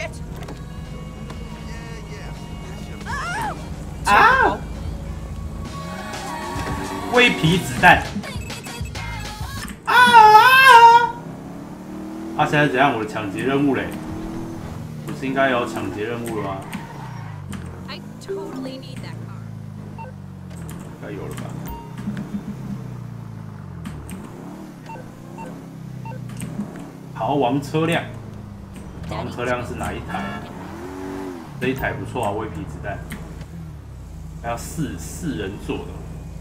shit! 啊！微皮子弹。啊啊！啊！现在怎样？我的抢劫任务嘞？不是应该有抢劫任务了吗？I totally need that car. 应该有了吧？逃亡车辆，逃亡车辆是哪一台啊？这一台不错啊，微皮子弹，还要四四人座的。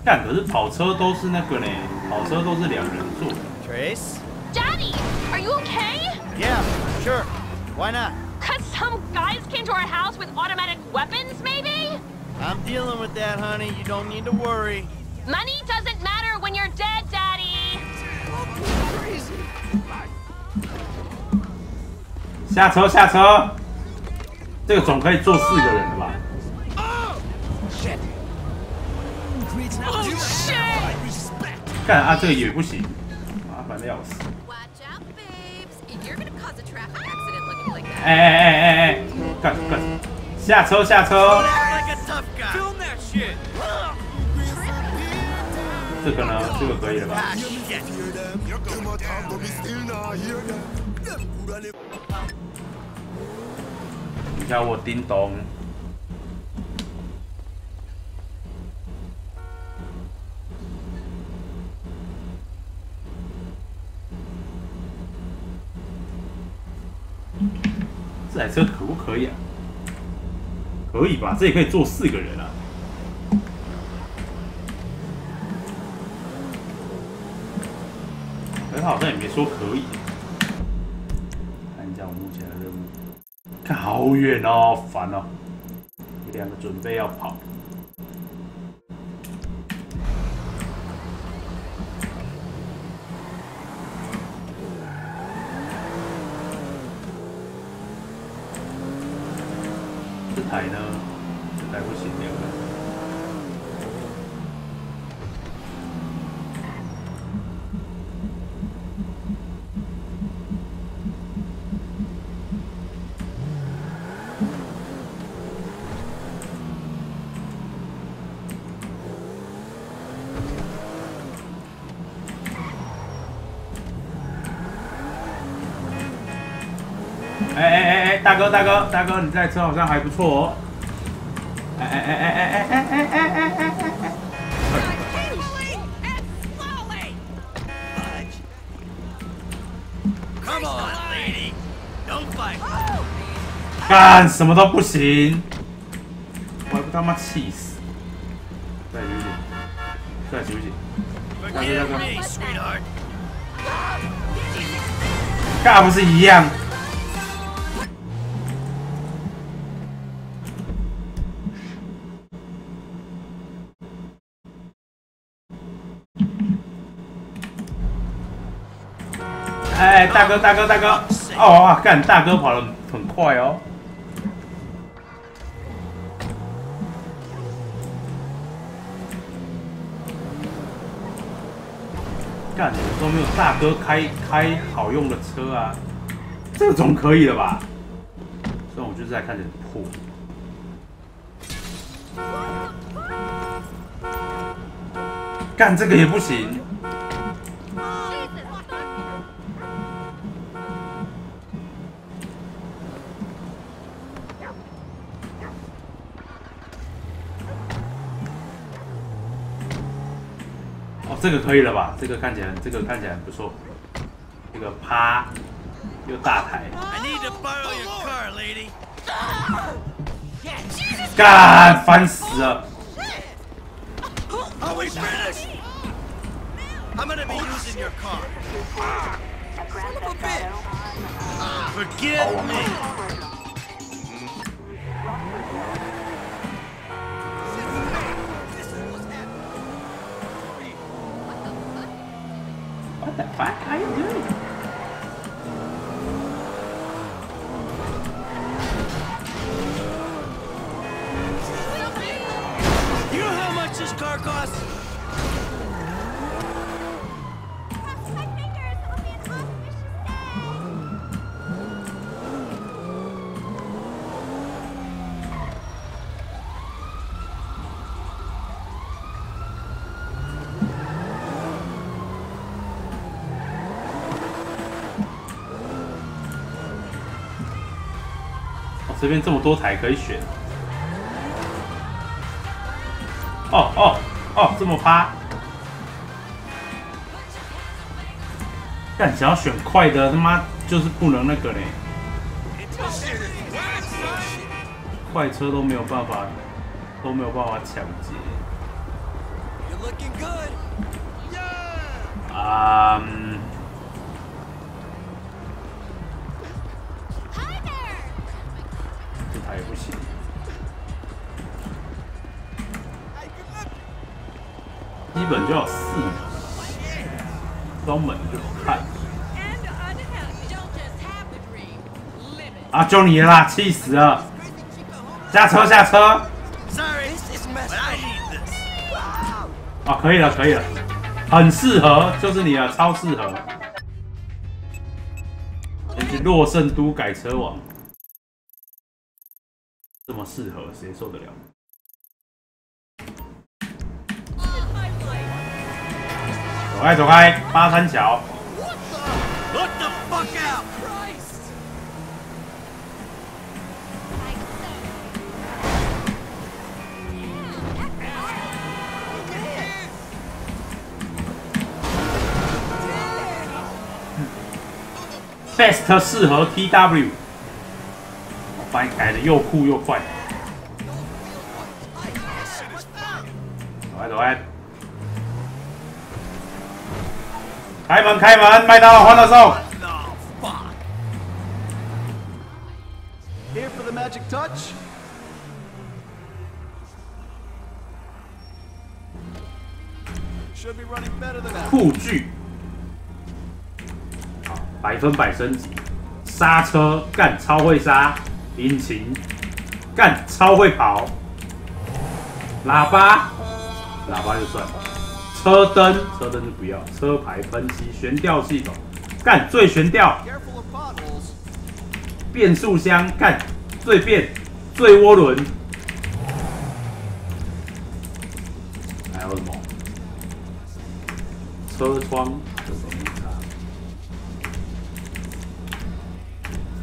但，可是跑车都是那个呢，跑车都是两人座的。Trace? Daddy, are you okay? Yeah, sure. Why not? Cause some guys came to our house with automatic weapons, maybe? I'm dealing with that, honey. You don't need to worry. Money doesn't matter when you're dead, Daddy. 下车下车，这个总可以坐四个人的吧？干啊，这个也不行，麻烦的要死。哎哎哎哎哎，干干，下车下车。这个呢，这个可以了吧？叫我叮咚，这台车可不可以啊？可以吧？这也可以坐四个人啊。可是好像也没说可以。看一下我目前的任务。看好远哦，烦哦！两个准备要跑，这台呢？这台不行，两个。哎哎哎哎，大哥大哥大哥，你这台车好像还不错哦。哎哎哎哎哎哎哎哎哎哎哎.干什么都不行，我还不他妈气死！再行不行？再行不行？Forgive me, sweetheart. 干不是一样？哎，大哥，大哥，大哥！哦啊，干，大哥跑得很快哦。干，我都没有大哥开开好用的车啊，这总可以了吧？虽然我就是在看着破。干这个也不行，哦，这个可以了吧？这个看起来，这个看起来不错。这个啪又大台.干烦死了！I'm gonna be using your car. Son of a bitch. Forgive me. What the fuck are? You 这边这么多台可以选。哦哦哦，这么趴。但想要选快的，他妈就是不能那个嘞，快车都没有办法，都没有办法抢劫。本就要四装，双门就看。啊，就你啦，气死了！下车，下车。啊，可以了，可以了，很适合，就是你了，超适合。你是洛圣都改车王，这么适合，谁受得了？走开走开，八三桥。Best 适合 TW，我把你改的又酷又快。走开走开。开门开门，麦当劳欢乐颂。Oh. Here for the magic touch? Should be running better than that. 酷具，好，百分百升级，刹车干超会刹，引擎干超会跑，喇叭喇叭就算了，车灯车灯就不要，车牌喷漆悬吊系统干最悬吊，变速箱干最变最涡轮，还有什么？车窗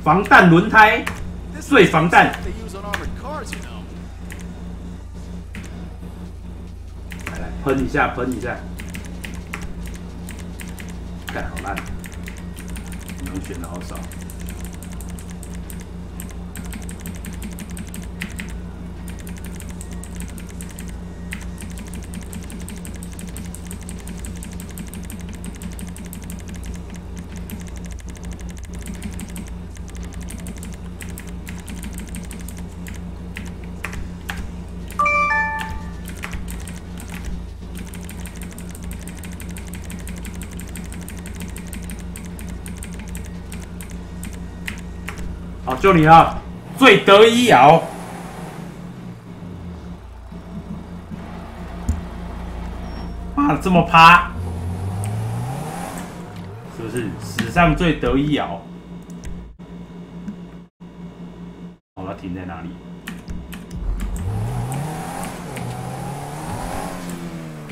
防弹轮胎最防弹，喷一下喷一下，盖好烂，能选的好少。就你了，最得意摇。妈的，这么趴，是不是史上最得意摇？好了，停在哪里？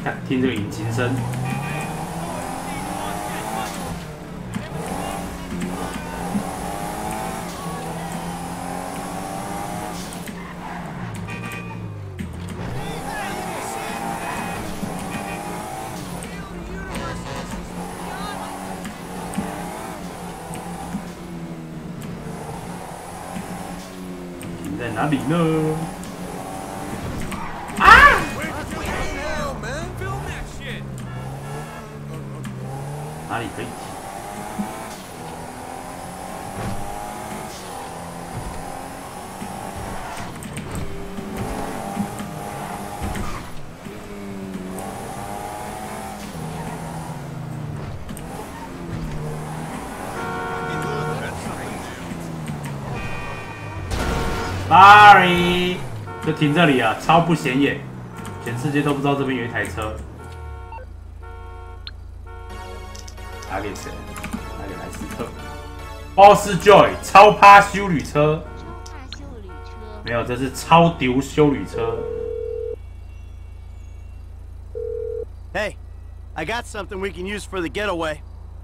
看，听这个引擎声。哪里呢？停这里啊，超不显眼，全世界都不知道这边有一台车。打给谁？打给莱斯特。Boss Joy 超趴修旅车，超趴修旅车。没有，这是超丢修旅车。Hey, I got something we can use for the getaway.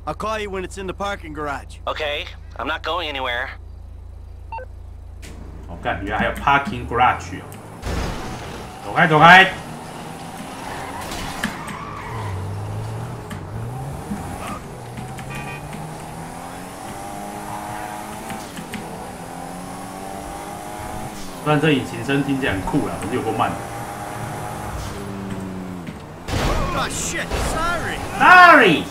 I'll call you when it's in the parking garage. Okay, I'm not going anywhere. 哦，干，原来还有 parking garage 哦！走开，走开！虽然这引擎声听起来很酷啦，可是有够慢。Oh shit, sorry. Sorry。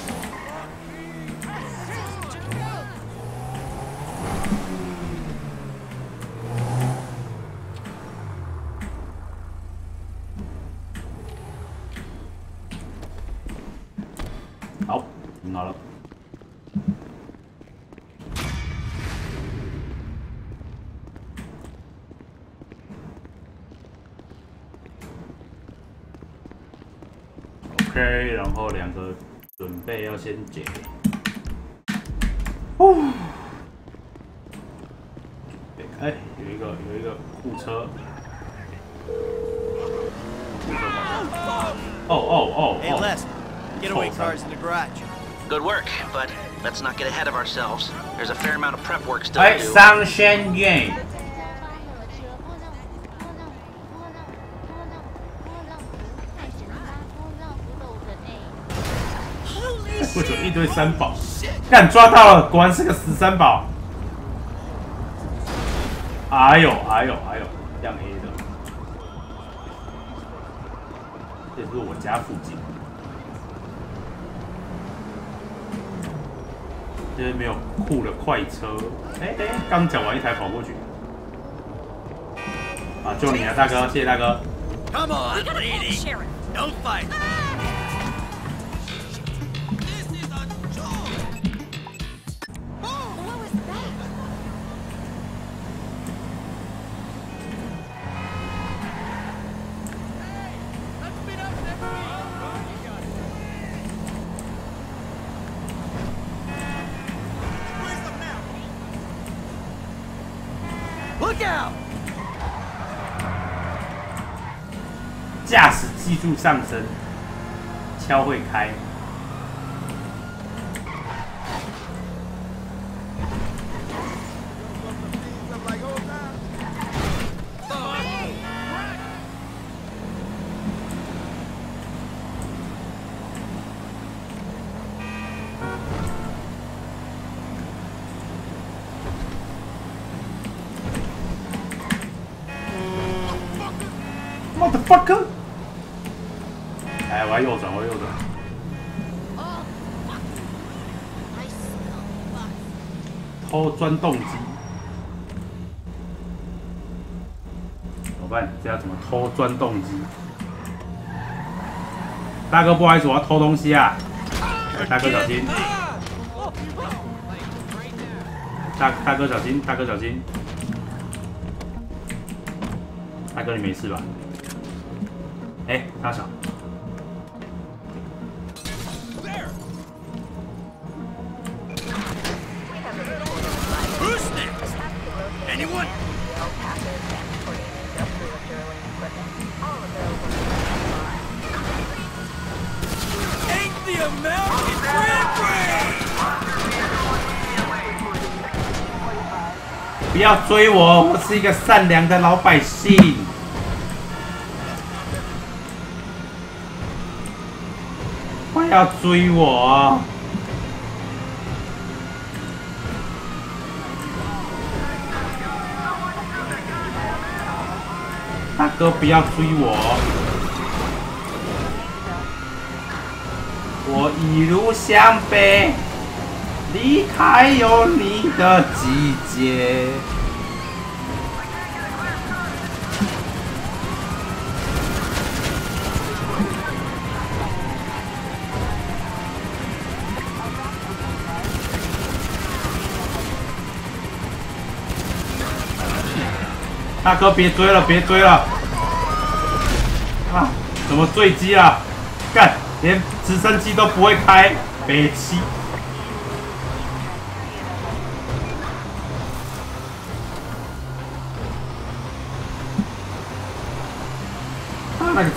后两个准备要先解。哦，对，哎，有一个有一个护车。哦哦哦 Hey, 哦 Les, getaway cars in the garage. Good work, but let's not get ahead of ourselves. There's a fair amount of prep work still 哎，to do. 上仙宴。为什么一堆三宝？干抓到了，果然是个死三宝。哎呦哎呦哎呦，亮 A 的，这是我家附近。这边没有酷的快车。哎哎，刚讲完一台跑过去。啊，就你啊，大哥，谢谢大哥。Come on, lady, don't fight. 驾驶技术上升，敲会开。钻动机，怎么办？这要怎么偷钻动机？大哥，不好意思，我要偷东西啊！大哥小心！大大哥小心！大哥小心！大哥你没事吧？哎，大小，不要追我，我是一个善良的老百姓。不要追我！大哥，不要追我！我一路向北，离开有你的季节。大哥，别追了，别追了！啊，怎么坠机啊？干，连直升机都不会开，北七。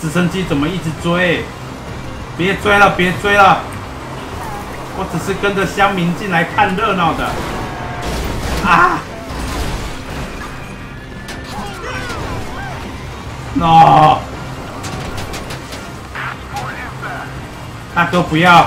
直升机怎么一直追？别追了，别追了。我只是跟着乡民进来看热闹的。啊。no。大哥不要。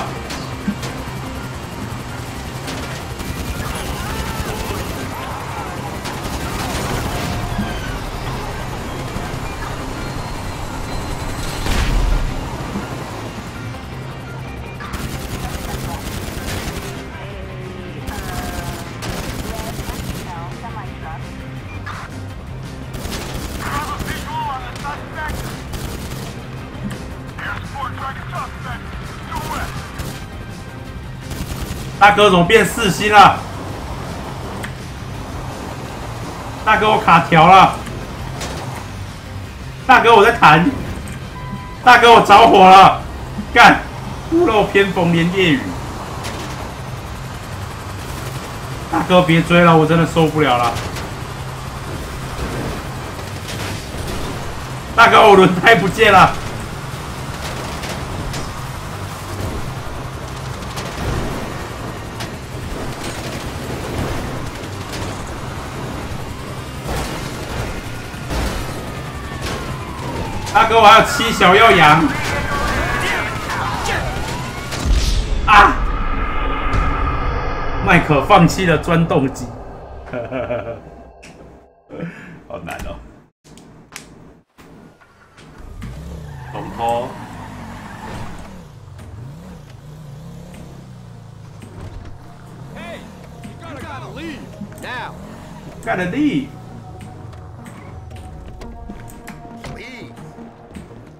大哥怎么变四星了？大哥我卡条了。大哥我在弹。大哥我着火了。干！屋漏偏逢连夜雨。大哥别追了，我真的受不了了。大哥我轮胎不见了。我还有七小要养。啊！麦克放弃了钻洞机，好难哦。龙头。Hey, you gotta, gotta leave now. Gotta leave.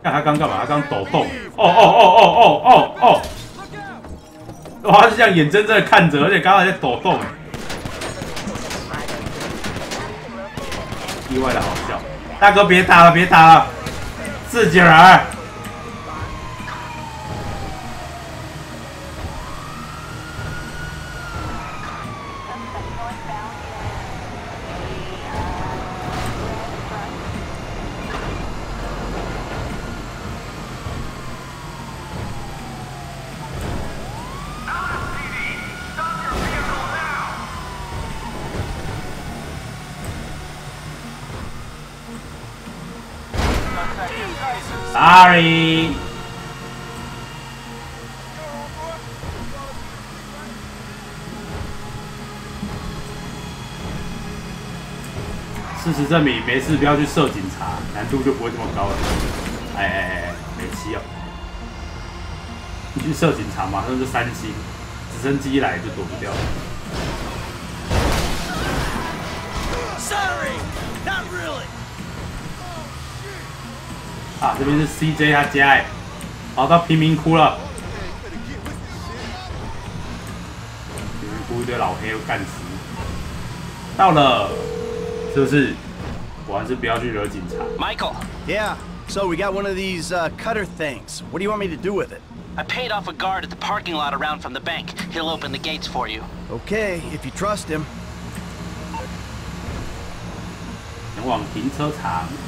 看他刚干嘛？他刚抖动。哦哦哦哦哦哦哦！哇，他是这样眼睁睁的看着，而且刚刚还在抖动。意外的好笑。大哥别打了，别打了，自己人。实证明，没事不要去射警察，难度就不会这么高了。哎哎哎，没七哦！你去射警察，马上就三星，直升机一来就躲不掉。Sorry, not really. 啊，这边是 CJ 他家哎，跑到贫民窟了。贫民窟一堆老黑又干死。到了，是不是？我还是不要去惹警察。Michael. Yeah. So we got one of these uh, cutter things. What do you want me to do with it? I paid off a guard at the parking lot around from the bank. He'll open the gates for you. Okay, if you trust him. 前往停车场。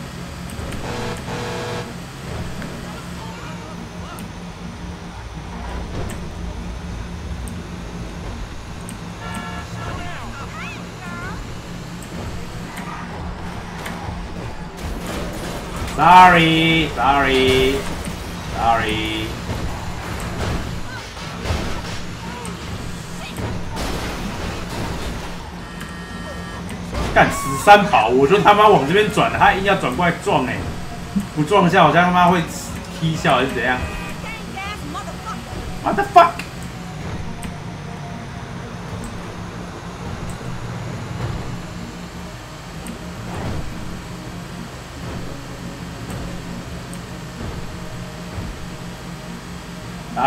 Sorry, sorry, sorry。干死三宝，我就他妈往这边转，他硬要转过来撞哎，不撞一下好像他妈会踢笑还是怎样？What the fuck？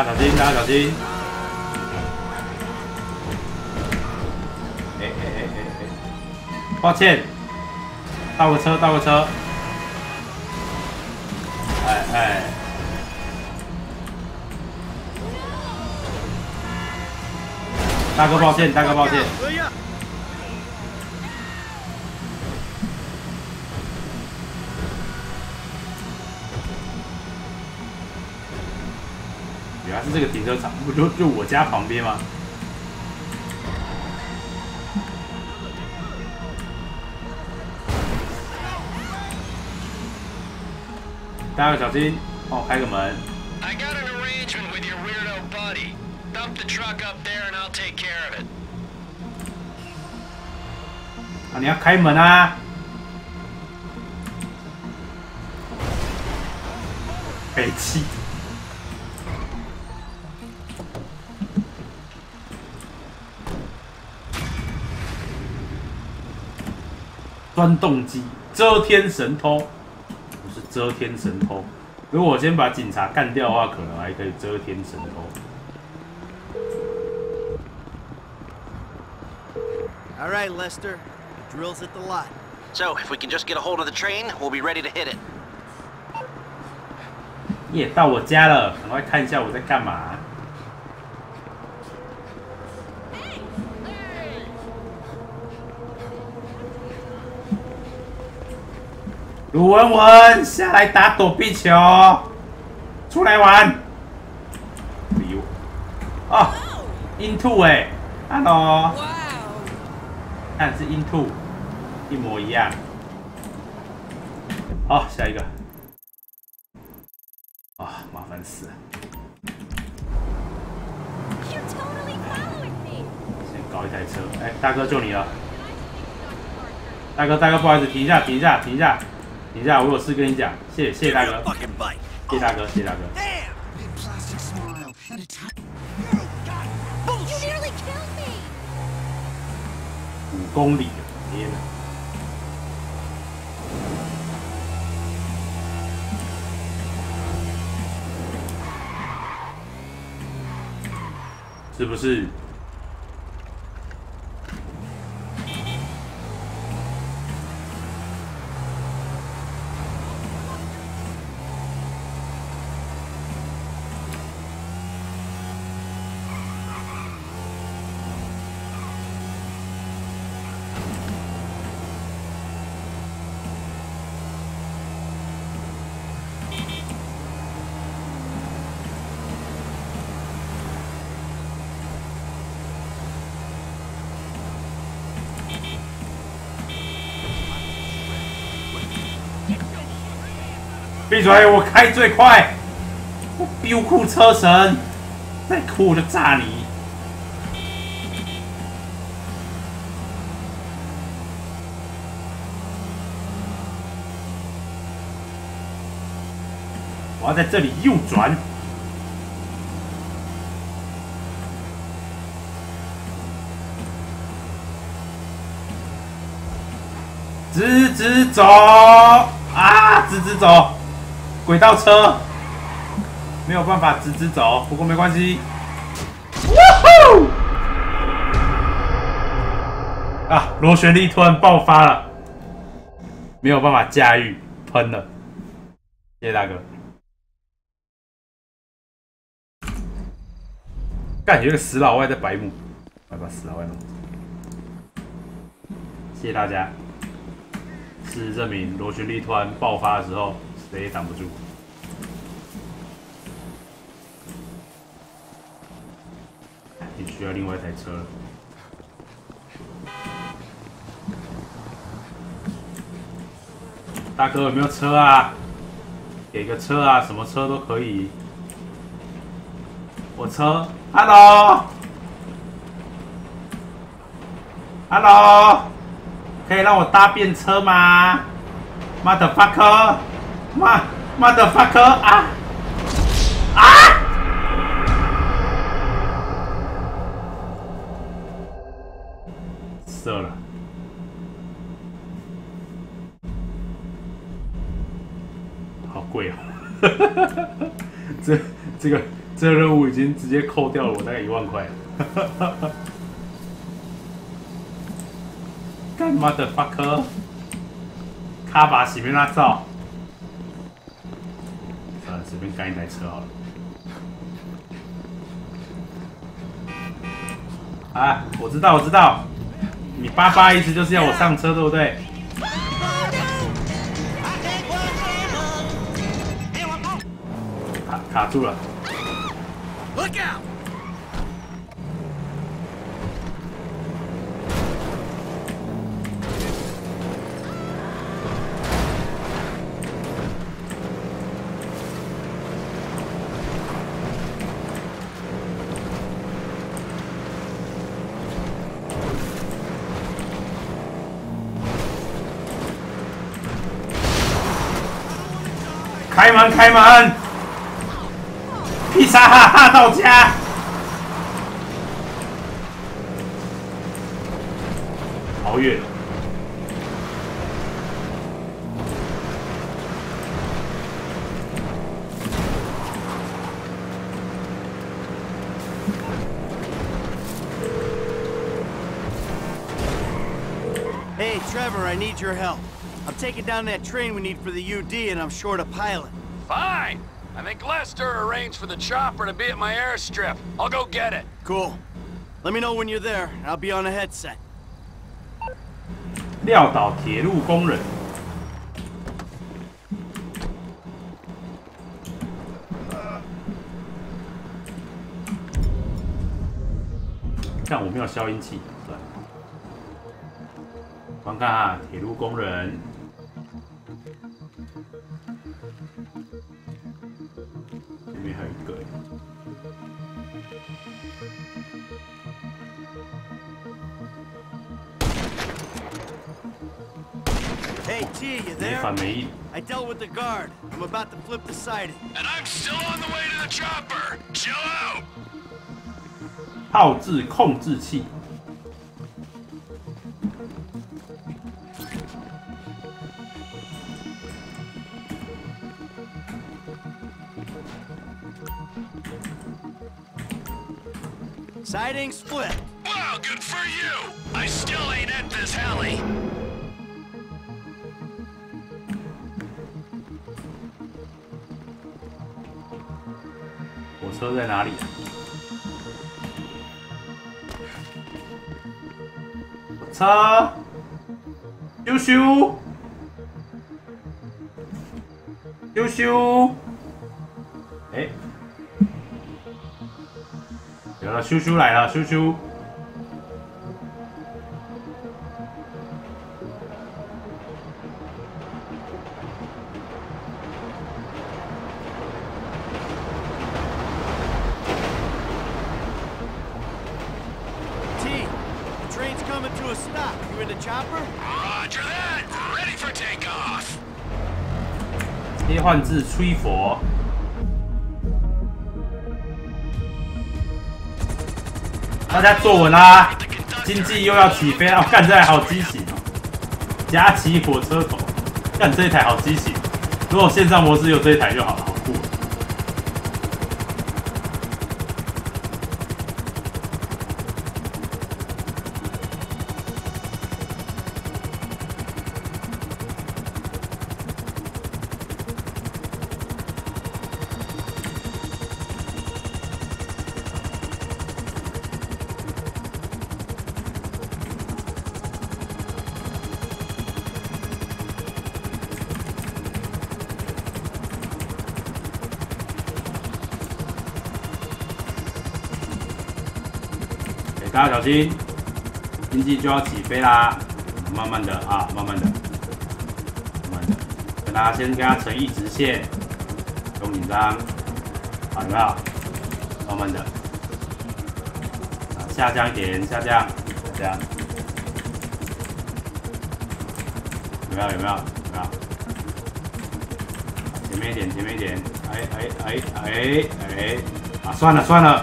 家小心，大家小心！哎哎哎哎哎！抱歉，倒个车，倒个车。哎哎！大哥抱歉，大哥抱歉。是这个停车场，不就就我家旁边吗？大家小心，帮我开个门。I got an arrangement with your weirdo buddy. Dump the truck up there and I'll take care of it. 啊，你要开门啊！北气。钻洞机，遮天神偷，不是遮天神偷。如果我先把警察干掉的话，可能还可以遮天神偷。All right, Lester. The drill's at the lot. So, if we can just get a hold of the train, we'll be ready to hit it. 耶，到我家了，赶快看一下我在干嘛。鲁文文下来打躲避球，出来玩。哎呦，哦，into 哎，hello，Wow. 看是 into，一模一样。好，下一个。啊，麻烦死了。先搞一台车。哎，大哥救你了！大哥，大哥，不好意思，停一下，停一下，停一下，等一下，我有事跟你讲。谢谢大哥，谢大哥，谢大哥。五公里的，天哪！是不是闭嘴！我开最快，我飙酷车神，再哭我就炸你！我要在这里右转。直直走啊，直直走，轨道车没有办法直直走，不过没关系。哇吼！啊，螺旋力突然爆发了，没有办法驾驭，喷了。谢谢大哥。干，有个死老外在白目，快把死老外弄。谢谢大家。事实证明，螺旋力突然爆发的时候，谁也挡不住。你需要另外一台车。大哥有没有车啊？给个车啊，什么车都可以。我车，Hello，Hello，可以让我搭便车吗？Motherfucker，妈，Motherfucker 啊啊！射了。好贵啊！这这个这个任务已经直接扣掉了我大概一万块。干嘛的 fucker？卡把洗面奶照。随便干一台车好了。啊，我知道，我知道，你爸爸意思就是要我上车，对不对？卡卡住了。Look out! 门开门！披萨哈哈到家。好远。Hey, Trevor, I need your help. I'm taking down that train we need for the UD, and I'm short a pilot. Fine. I think Lester arranged for the chopper to be at my airstrip. I'll go get it. Cool. Let me know when you're there. I'll be on a headset. 撂倒铁路工人。看我没有消音器，算了。观看啊，铁路工人。Hey, T, you 没 there? 反没意。 I dealt with the guard. I'm about to flip the siding. And I'm still on the way to the chopper. Chill out. 炮制控制器。 Siding split. Wow, good for you. I still ain't at this heli. 车在哪里？车羞羞。羞羞。诶。有了羞羞来了羞羞。吹佛。大家坐稳啦，经济又要起飞了！哦，干这台好畸形哦，夹起火车头，干这一台好畸形。如果线上模式有这一台就好了，好酷哦。哎，大家小心，经济就要起飞啦！慢慢的啊，慢慢的，慢慢的，跟大家先跟他成一直线，不用紧张，好，有没有？慢慢的，下降一点，下降，下降，有没有？有没有？有没有？前面一点，前面一点，哎哎哎哎哎，啊，算了算了。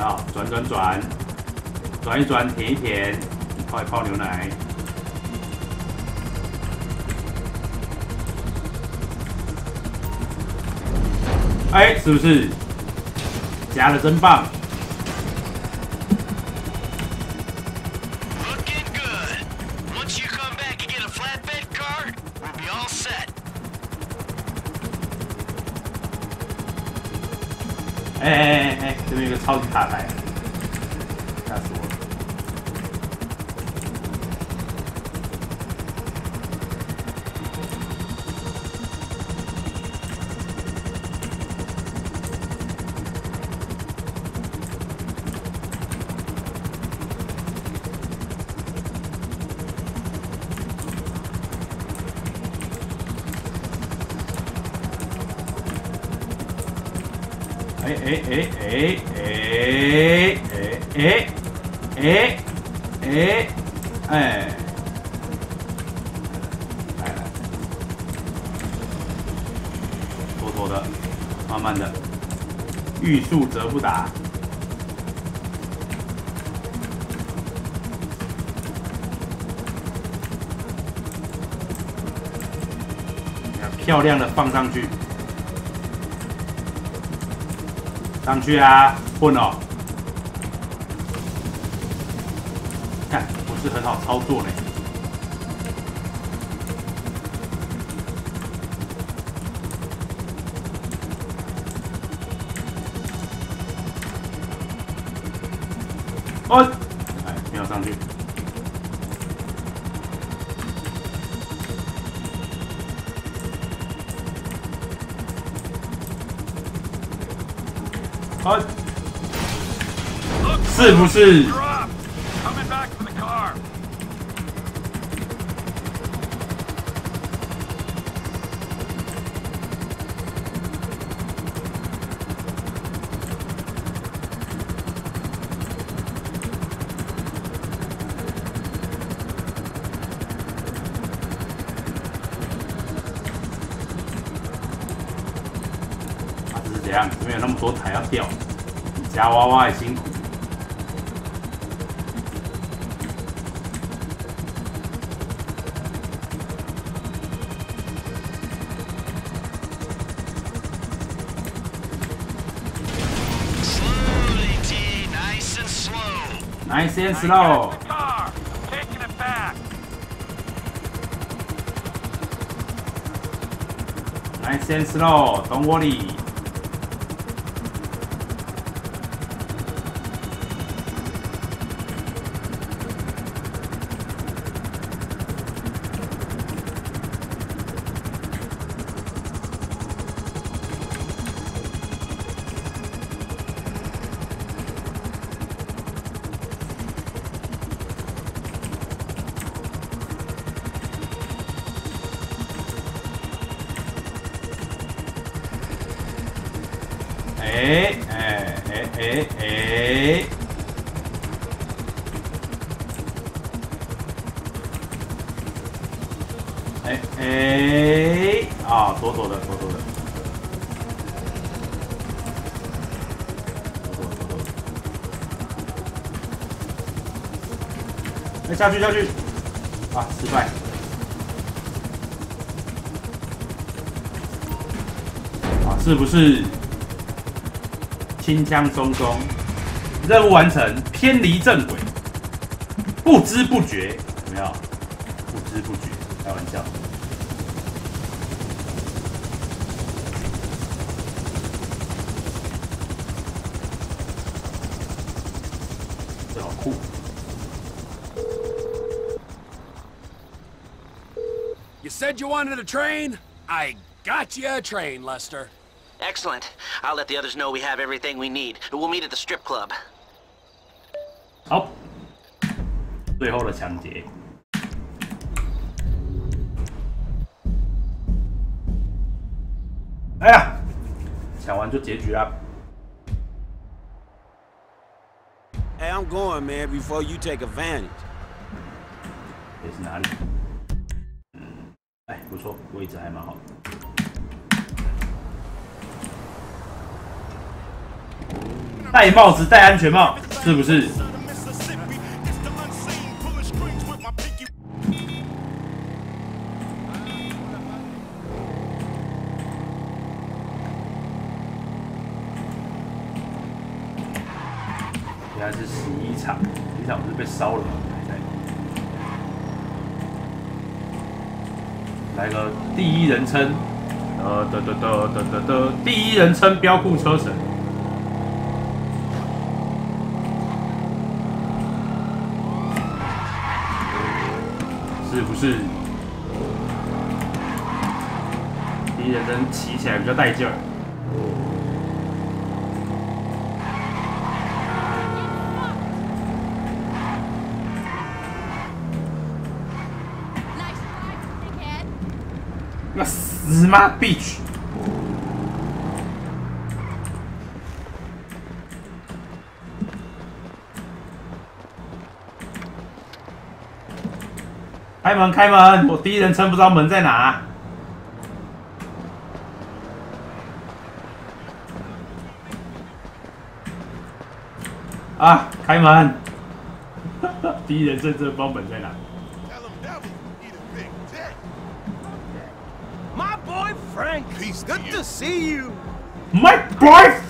啊转转转，转一转，舔一舔，泡一泡牛奶。哎，是不是夹的真棒？超级卡牌，哎哎哎哎哎哎哎哎哎哎，来来，妥妥的，慢慢的，欲速则不达。漂亮的放上去，上去啊，混哦！看不是很好操作呢。不是。他是怎样？因为有那么多台要掉，夹娃娃也辛苦。Nice and slow。Car. Taking it back. Nice and slow. Don't worry。哎哎哎哎哎！哎哎啊，妥妥的，妥妥的，妥妥妥妥的。哎，下去下去！啊，失败。啊，是不是？轻枪松松，任务完成，偏离正轨，不知不觉，有没有？不知不觉，开玩笑。这好酷！You said you wanted a train? I got you a train, Lester. Excellent. I'll let the others know we have everything we need. We'll meet at the strip club. 好，最后的抢劫。哎呀，抢完就结局啦。 Hey, I'm going, man, before you take advantage. 这是哪里？嗯，哎，不错，位置还蛮好的。 戴帽子，戴安全帽，是不是？原来是十一场，十一场不是被烧了吗？来个第一人称，呃的的的的的的第一人称标酷车神，是不是？第人称骑起来比较带劲儿。那死妈 bitch 开门开门我第一人称不知道门在哪啊开门第一人在这帮本在哪 my boy Frank，He's good to see you my boy